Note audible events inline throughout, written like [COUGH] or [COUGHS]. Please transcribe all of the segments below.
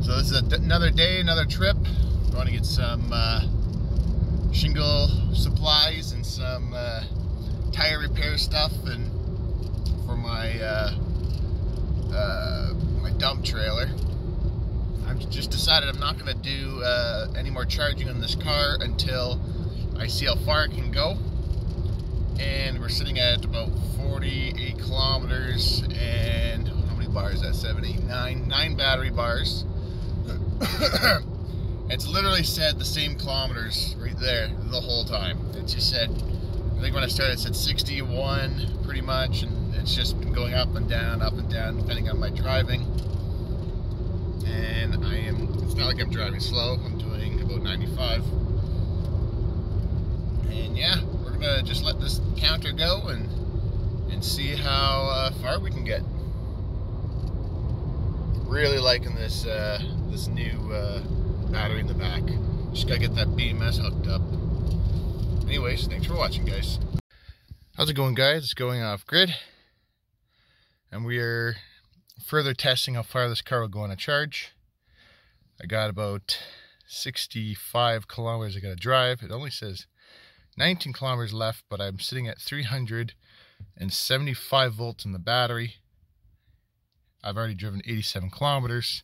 So this is another day, another trip. I want to get some uh, shingle supplies and some uh, tire repair stuff and for my uh, uh my dump trailer. I've just decided I'm not going to do uh, any more charging on this car until I see how far it can go. And we're sitting at about 48 kilometers and how many bars? is That 70, nine, nine battery bars. [COUGHS] it's literally said the same kilometers right there the whole time. It just said, I think when I started it said 61 pretty much, and it's just been going up and down, up and down, depending on my driving. And I am, it's not like I'm driving slow, I'm doing about 95. And yeah, we're gonna just let this counter go and and see how uh, far we can get. Really liking this uh, this new uh, battery in the back. Just gotta get that BMS hooked up. Anyways, thanks for watching, guys. How's it going, guys? It's going off grid. And we are further testing how far this car will go on a charge. I got about 65 kilometers I gotta drive. It only says 19 kilometers left, but I'm sitting at 375 volts in the battery. I've already driven 87 kilometers.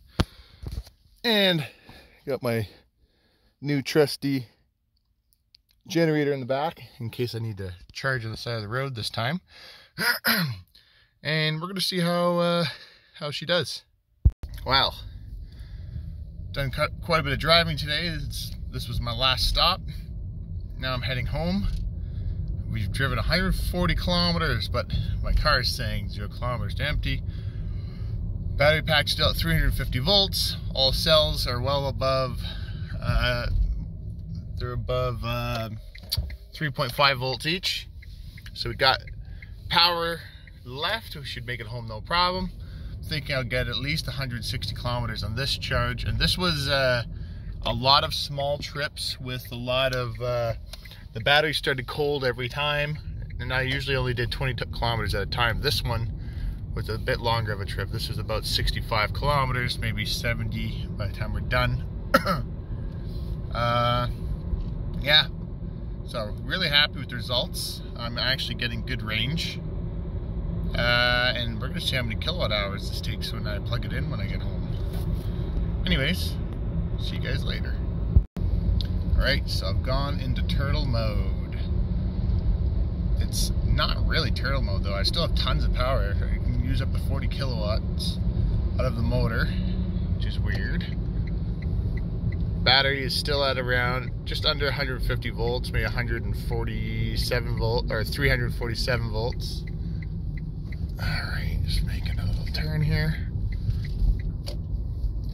And got my new trusty generator in the back in case I need to charge on the side of the road this time. [CLEARS THROAT] and we're going to see how uh, how she does. Wow. Done quite a bit of driving today. It's, this was my last stop. Now I'm heading home. We've driven 140 kilometers, but my car is saying zero kilometers to empty. Battery pack still at 350 volts. All cells are well above, uh, they're above uh, 3.5 volts each. So we got power left. We should make it home no problem. Thinking I'll get at least 160 kilometers on this charge. And this was uh, a lot of small trips with a lot of, uh, the battery started cold every time. And I usually only did 20 kilometers at a time. This one was a bit longer of a trip. This was about 65 kilometers, maybe 70 by the time we're done. [COUGHS] uh, yeah, so really happy with the results. I'm actually getting good range. Uh, and we're gonna see how many kilowatt hours this takes when I plug it in when I get home. Anyways, see you guys later. Alright, so I've gone into turtle mode. It's not really turtle mode though. I still have tons of power use up to 40 kilowatts out of the motor, which is weird. Battery is still at around just under 150 volts, maybe 147 volt or 347 volts. All right, just making a little turn here.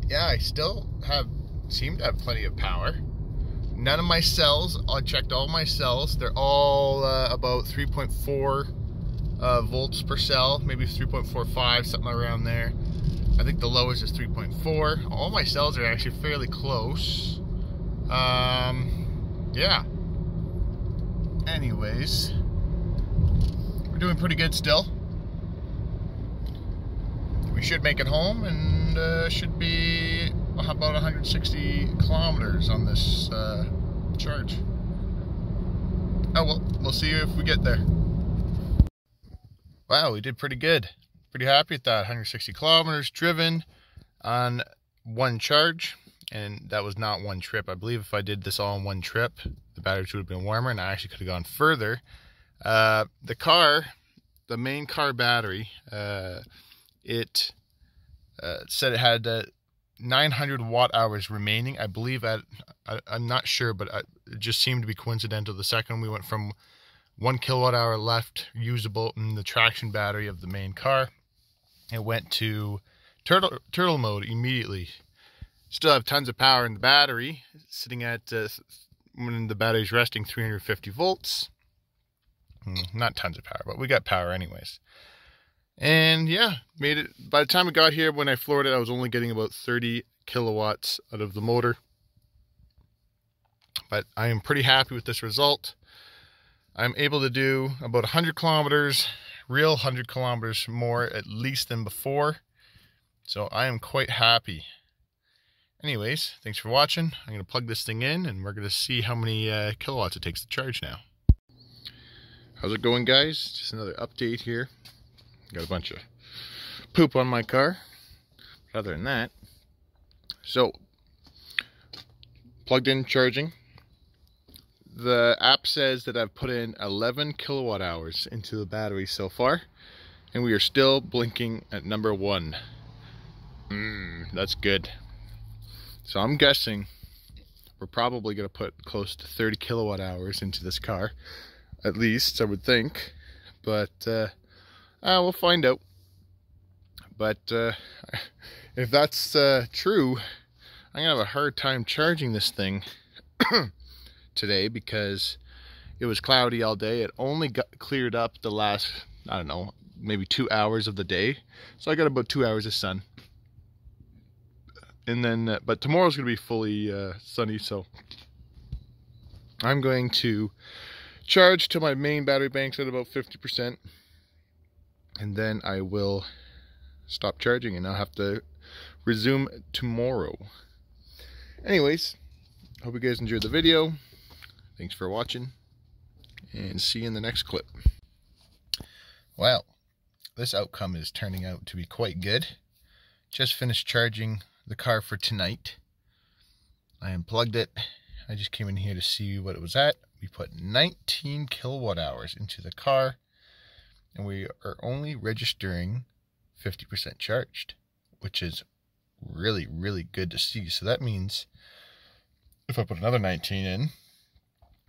Yeah, I still have seem to have plenty of power. None of my cells, I checked all my cells. They're all uh, about 3.4 uh, volts per cell, maybe 3.45, something around there. I think the lowest is 3.4. All my cells are actually fairly close. Um, yeah. Anyways, we're doing pretty good still. We should make it home and uh, should be about 160 kilometers on this uh, charge. Oh well, we'll see if we get there wow, we did pretty good. Pretty happy with that. 160 kilometers driven on one charge. And that was not one trip. I believe if I did this all in one trip, the batteries would have been warmer and I actually could have gone further. Uh, the car, the main car battery, uh, it uh, said it had uh, 900 watt hours remaining. I believe at, I, am not sure, but I, it just seemed to be coincidental. The second we went from one kilowatt hour left usable in the traction battery of the main car. It went to turtle turtle mode immediately. Still have tons of power in the battery, sitting at uh, when the battery's resting 350 volts. Hmm, not tons of power, but we got power anyways. And yeah, made it. By the time I got here, when I floored it, I was only getting about 30 kilowatts out of the motor. But I am pretty happy with this result. I'm able to do about 100 kilometers, real 100 kilometers more at least than before. So I am quite happy. anyways, thanks for watching. I'm going to plug this thing in and we're going to see how many uh, kilowatts it takes to charge now. How's it going guys? Just another update here. Got a bunch of poop on my car. But other than that, so plugged in charging. The app says that I've put in 11 kilowatt hours into the battery so far. And we are still blinking at number one. Mmm, that's good. So I'm guessing we're probably going to put close to 30 kilowatt hours into this car. At least, I would think. But uh, uh, we'll find out. But uh, [LAUGHS] if that's uh, true, I'm going to have a hard time charging this thing [CLEARS THROAT] today because it was cloudy all day. It only got cleared up the last, I don't know, maybe two hours of the day. So I got about two hours of sun and then uh, but tomorrow's gonna be fully uh, sunny so I'm going to charge to my main battery banks at about 50% and then I will stop charging and I'll have to resume tomorrow anyways hope you guys enjoyed the video thanks for watching and see you in the next clip well this outcome is turning out to be quite good just finished charging the car for tonight. I unplugged it. I just came in here to see what it was at. We put 19 kilowatt hours into the car and we are only registering 50% charged, which is really, really good to see. So that means if I put another 19 in,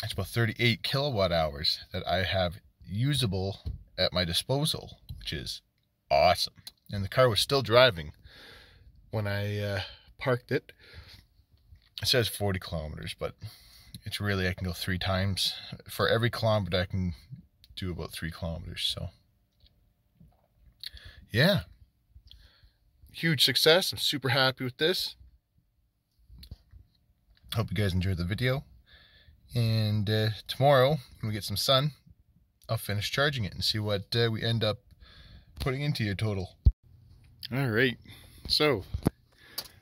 it's about 38 kilowatt hours that I have usable at my disposal, which is awesome. And the car was still driving when I uh, parked it. It says 40 kilometers, but it's really, I can go three times. For every kilometer, I can do about three kilometers. So, yeah. Huge success. I'm super happy with this. Hope you guys enjoyed the video. And uh, tomorrow, when we get some sun, I'll finish charging it and see what uh, we end up putting into your total. All right. So,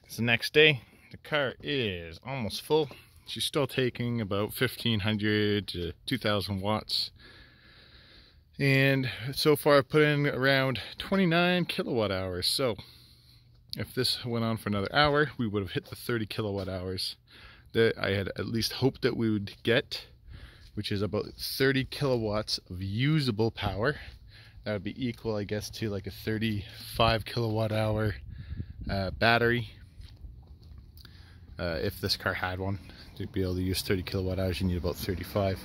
it's the next day. The car is almost full. She's still taking about 1500 to 2000 watts. And so far I've put in around 29 kilowatt hours. So if this went on for another hour, we would have hit the 30 kilowatt hours that I had at least hoped that we would get, which is about 30 kilowatts of usable power. That would be equal, I guess, to like a 35 kilowatt hour uh, battery. Uh, if this car had one, to be able to use 30 kilowatt hours, you need about 35.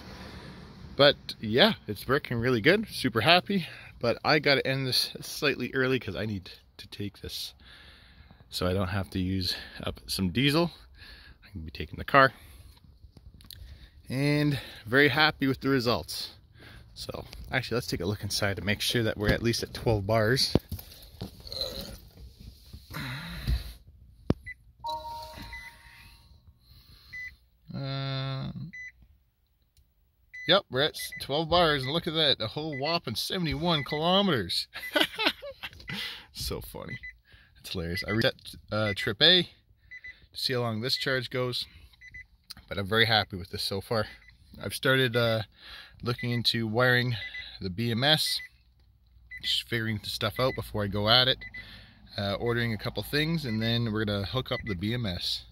But yeah, it's working really good. Super happy. But I got to end this slightly early because I need to take this so I don't have to use up some diesel. Be taking the car. And very happy with the results. So actually, let's take a look inside to make sure that we're at least at 12 bars. Uh, yep, we're at 12 bars, and look at that, a whole whopping 71 kilometers. [LAUGHS] so funny. It's hilarious. I reset uh, trip A see how long this charge goes, but I'm very happy with this so far. I've started uh, looking into wiring the BMS, just figuring the stuff out before I go at it, uh, ordering a couple things, and then we're to hook up the BMS.